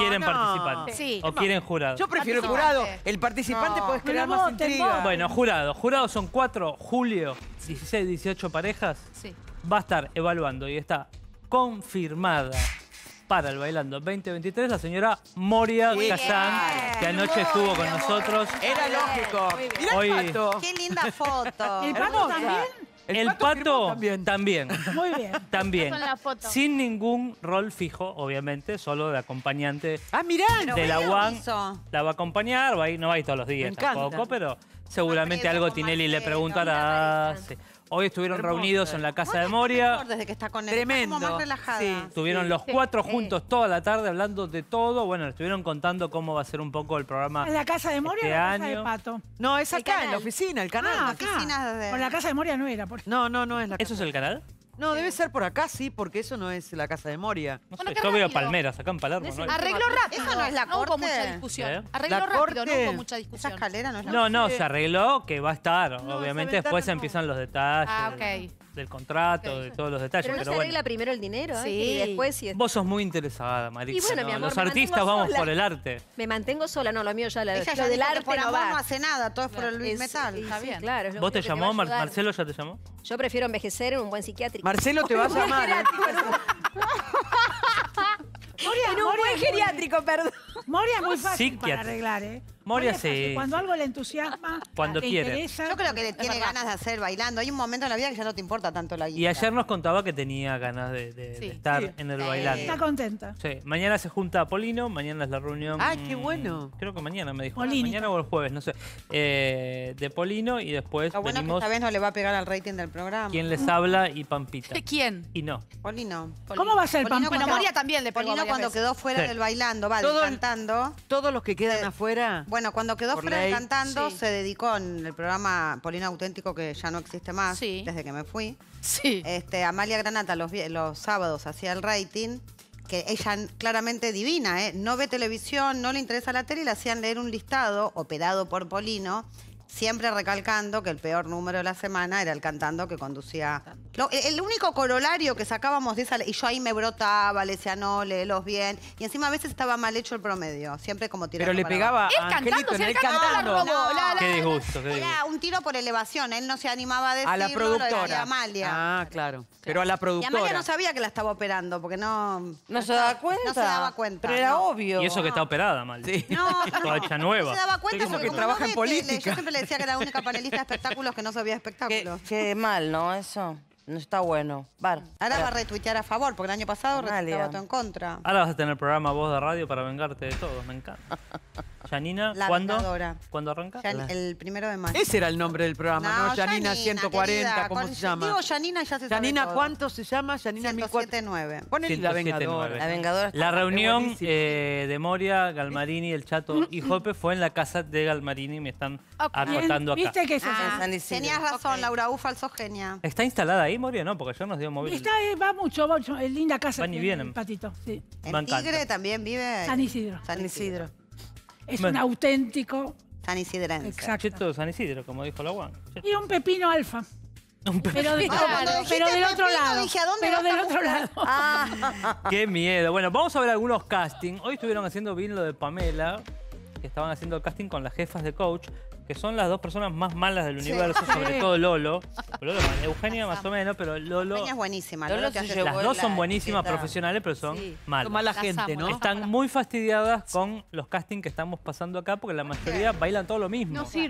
quieren no. participantes? Sí. ¿O quieren jurado? Yo prefiero Participante. jurado. El participante No. puede crear Pero más voten, intriga. voten. Bueno, jurado. Jurados son cuatro. Julio, 16, 18 parejas. Sí. Va a estar evaluando y está confirmada para el Bailando 2023 la señora Moria Muy bien. que anoche estuvo con nosotros. Era lógico. Mirá Hoy- el pato. Qué linda foto. ¿El pato también? El, pato también. también. Muy bien. También. Sin ningún rol fijo, obviamente, solo de acompañante Ah, mirá. de la ¿qué UAN. La va a acompañar, va a ir- no va a ir todos los días Me encanta. tampoco, pero seguramente algo Tinelli le preguntará. Sí. Hoy estuvieron reunidos en la casa de Moria. desde que está con él. Tremendo. Está como más relajada. Sí. Estuvieron los cuatro juntos toda la tarde hablando de todo. Bueno, le estuvieron contando cómo va a ser un poco el programa. ¿En la casa de Moria o Este en la casa año. de Pato? No, es acá, en la oficina, el canal. Ah, oficina acá. de- Por la casa de Moria no era. Por... No, no, no es la ¿Eso es el canal? No, debe ser por acá, sí, porque eso no es la casa de Moria. No Bueno, sé, qué yo veo rápido. Palmeras acá en Palermo. No es ¿no? el- Arregló rápido. ¿Esa no es la No hubo corte? mucha discusión. ¿Eh? Arregló La rápido, no corte. hubo mucha Esa discusión. escalera no es la No, no, se arregló que va a estar. No, Obviamente después no. empiezan los detalles Ah, ok. Del contrato, de todos los detalles. Pero no Pero, se bueno, arregla primero el dinero ¿eh? Sí. y después si vos sos muy interesada, Marisa. Y bueno, ¿no? mi amor, Los artistas vamos sola. por el arte. me mantengo sola, no, lo mío ya la, Ella ya del arte por no va. no hace nada, todo es por el Luis Es- Metal. Está sí, bien. claro, ¿Vos te llamó? Mar-. ¿Marcelo ya te llamó? Yo prefiero envejecer en un buen psiquiátrico. Marcelo te va a llamar. ¿eh? En un Moria buen geriátrico, perdón. Moria es muy fácil para arreglar, ¿eh? Moria sí. Cuando algo le entusiasma, Cuando le quiere. interesa, Yo creo que le tiene ganas de hacer bailando. Hay un momento en la vida que ya no te importa tanto la guita. Y ayer nos contaba que tenía ganas de, de- de estar Sí. en el bailando. Está contenta. Sí, mañana se junta Polino, mañana es la reunión. Ay, qué bueno. Creo que mañana me dijo. Polínica. Mañana o el jueves, no sé. Eh, de Polino y después Lo bueno es que venimos esta vez no le va a pegar al rating del programa. quien les habla y Pampita. ¿Quién? Y no. Polino. ¿Cómo va a ser, Polino Pampita? Bueno, Moria también le Polino cuando veces. quedó fuera Sí. del bailando, va, el- cantando. Todos los que quedan Eh, afuera. Bueno, cuando quedó Por fuera ley. del cantando, Sí. se dedicó en el programa Polino Auténtico, que ya no existe más, Sí. desde que me fui. Sí. Este, Amalia Granata los sábados hacía el rating, que ella claramente divina, ¿eh? no ve televisión, no le interesa la tele y le hacían leer un listado operado por Polino, siempre recalcando que el peor número de la semana era el cantando que conducía. Lo- el único corolario que sacábamos de esa, y yo ahí me brotaba, le decía no, léelos bien, y encima a veces estaba mal hecho el promedio, siempre como tirando Pero le pegaba Él a Angelito cantando, en el cantando. la- la- Qué disgusto, qué disgusto. Era un tiro por elevación, él no se animaba a decirlo. A la lo productora. decía Amalia. Ah, claro. Pero a la Y productora. Amalia no sabía que la estaba operando, porque no... No se daba cuenta. No se daba cuenta. Pero era no. obvio. Y eso que está operada mal. Sí. No, Toda hecha nueva. No se daba cuenta porque que como trabaja no en tele, política. Yo siempre le decía que era la única panelista de espectáculos que no sabía Qué, espectáculos. qué mal, ¿no? Eso. No está bueno. Bar. Ahora va a retuitear a favor, porque el año pasado Amalia. retuiteaba todo en contra. Ahora vas a tener programa voz de radio para vengarte de todo, me encanta. Janina, La ¿cuándo? vengadora. ¿Cuándo arranca? El primero de mayo. Ese era el nombre del programa, ¿no? Janina 140, querida, ¿cómo con- se llama? Digo Janina ya se sabe Janina, todo. ¿cuánto se llama? Janina 1079. Ponele la 1079. vengadora. La vengadora está La reunión buenísimo. eh, de Moria, Galmarini, El Chato y Jope fue en la casa de Galmarini, me están acotando acá. ¿Viste que es Ah, San Isidro. tenías razón, Ok. Laura Ufal, sos genia. ¿Está instalada ahí, Moria? No, porque ayer nos dio móvil. Está, eh, va mucho, va mucho. Es linda casa. Van y tiene vienen. el Patito, sí. En encanta. Tigre también vive. San Isidro. San San Isidro. Es Bueno. un auténtico. San Isidrense. Exacto. Cheto San Isidro, como dijo la UAN. Y un pepino alfa. Un pe- Pero, de- Ah, cuando dijiste pero del otro pepino, lado. dije, ¿a dónde pero vas del otro lado. Ah. Qué miedo. Bueno, vamos a ver algunos castings. Hoy estuvieron haciendo bien lo de Pamela, que estaban haciendo el casting con las jefas de coach, que son las dos personas más malas del universo, sobre todo Lolo. Lolo, Eugenia más o menos, pero Lolo... Eugenia es buenísima. Lolo hace- Las dos son buenísimas etiqueta. profesionales, pero son Sí. malas. Mala Las gente, amo, ¿no? Están muy fastidiadas con los castings que estamos pasando acá porque la mayoría bailan todo lo mismo. No sirve.